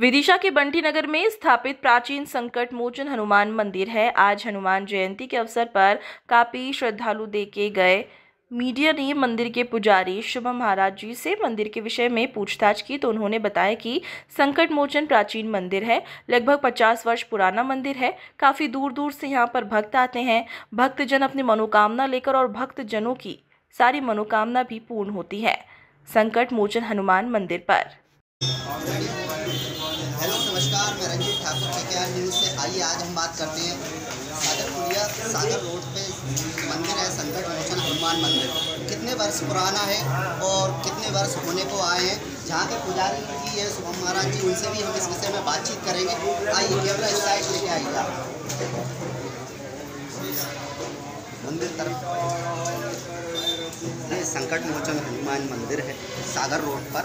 विदिशा के बंटी नगर में स्थापित प्राचीन संकट मोचन हनुमान मंदिर है। आज हनुमान जयंती के अवसर पर काफ़ी श्रद्धालु देखे गए मीडिया ने मंदिर के पुजारी शुभम महाराज जी से मंदिर के विषय में पूछताछ की तो उन्होंने बताया कि संकट मोचन प्राचीन मंदिर है। लगभग 50 वर्ष पुराना मंदिर है। काफ़ी दूर दूर से यहाँ पर भक्त आते हैं। भक्तजन अपनी मनोकामना लेकर और भक्तजनों की सारी मनोकामना भी पूर्ण होती है। संकट मोचन हनुमान मंदिर पर। ठाकुर के न्यूज़ से आइए, आज हम बात करते हैं सागर पुलिया सागर रोड पे मंदिर है, संकट मोचन हनुमान मंदिर। कितने वर्ष पुराना है और कितने वर्ष होने को आए हैं? जहाँ के पुजारी जी है, शुभम महाराज जी, उनसे भी हम इस विषय में बातचीत करेंगे। आइए, कैमरा स्टाइल लेके आइए आप। मंदिर तरफ़। ये संकट मोचन हनुमान मंदिर है, सागर रोड पर।